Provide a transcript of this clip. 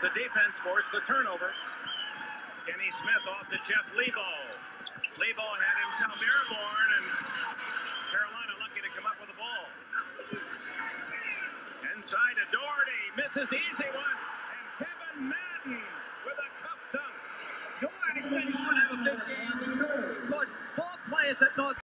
the defense forced the turnover. Kenny Smith off to Jeff Lebo. Lebo had himself airborne, and Carolina lucky to come up with the ball. Inside to Daugherty, misses the easy one, and Kevin Madden with a tip dunk. You know why I to have a big game? Because players at North